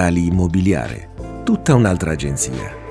Capitali Immobiliare, tutta un'altra agenzia.